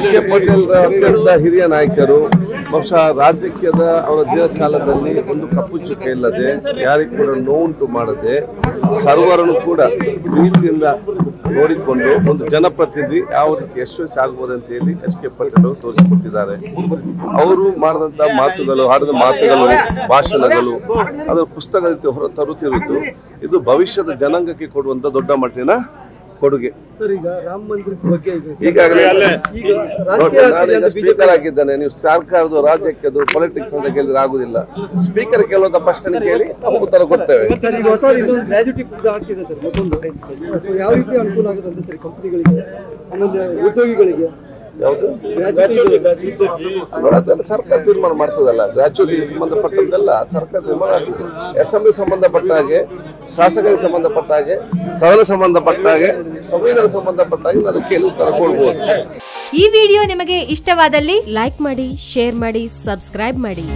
S K Patel ಅತ್ಯಂತ ಹಿರಿಯ ನಾಯಕರು, ಬಹುಶಃ ರಾಜಕೀಯದ ಅವರ ದೇಹಕಾಲದಲ್ಲಿ ಒಂದು ಕಪ್ಪು ಚುಕ್ಕೆ ಇಲ್ಲದೆ ಯಾರಿಗೂ ಕೂಡ ನೋವುಂಟು ಮಾಡದೆ ಸರ್ವರನ್ನು ಕೂಡ ಪ್ರೀತಿಯಿಂದ ನೋಡಿಕೊಂಡು ಒಂದು ಜನಪ್ರತಿನಿಧಿ ಯಾವ ರೀತಿ ಯಶಸ್ವಿ ಅಂತ ಹೇಳಿ ಎಸ್ ಕೆ ಪಟೇಲ್ ಅವರು ತೋರಿಸಿಕೊಟ್ಟಿದ್ದಾರೆ. ಅವರು ಮಾಡಿದಂತಹ ಮಾತುಗಳು, ಹಾಡಿದ ಮಾತುಗಳು, ಭಾಷಣಗಳು ಅದರ ಪುಸ್ತಕ ಹೊರ ತರುತ್ತಿರುವುದು ಇದು ಭವಿಷ್ಯದ ಜನಾಂಗಕ್ಕೆ ಕೊಡುವಂತ ದೊಡ್ಡ ಮಟ್ಟಿನ ಕೊಡುಗೆ. ಸರ್ ಈಗ ರಾಮ ಮಂದಿರದ ಬಗ್ಗೆ ಈಗ ಈಗಾಗಲೇ ಸ್ಪೀಕರ್ ಆಗಿದ್ದಾನೆ. ನೀವು ಸರ್ಕಾರದ ರಾಜ್ಯಕ್ಕೆ ಪೊಲಿಟಿಕ್ಸ್ ಅಂತ ಕೇಳಿದ್ರೆ ಆಗುದಿಲ್ಲ. ಸ್ಪೀಕರ್ ಕೇಳುವಂತ ಪ್ರಶ್ನೆ ಕೇಳಿ ನಾವು ಉತ್ತರ ಕೊಡ್ತೇವೆ. ಯಾವ ರೀತಿ ಅನುಕೂಲ ಆಗುತ್ತೆ ಸರ್ ಕಂಪನಿಗಳಿಗೆ ಆಮೇಲೆ ಉದ್ಯೋಗಿಗಳಿಗೆ? ಯಾವುದು? ಸರ್ಕಾರ ತೀರ್ಮಾನ ಮಾಡ್ತದಲ್ಲ. ಗ್ರಾಚುಟಿ ಸಂಬಂಧಪಟ್ಟಂತೆಲ್ಲ ಸರ್ಕಾರ ತೀರ್ಮಾನ ಎಸ್ ಅಸೆಂಬ್ಲಿ ಸಂಬಂಧಪಟ್ಟ ಹಾಗೆ ಶಾಸಕರಿಗೆ ಸಂಬಂಧಪಟ್ಟ ಹಾಗೆ ಸದನ ಸಂಬಂಧಪಟ್ಟ ಹಾಗೆ ಸಂವಿಧಾನ ಸಂಬಂಧಪಟ್ಟ ಹಾಗೆ ಅದಕ್ಕೆ ಉತ್ತರ ಕೊಡ್ಬೋದು. ಈ ವಿಡಿಯೋ ನಿಮಗೆ ಇಷ್ಟವಾದಲ್ಲಿ ಲೈಕ್ ಮಾಡಿ, ಶೇರ್ ಮಾಡಿ, ಸಬ್ಸ್ಕ್ರೈಬ್ ಮಾಡಿ.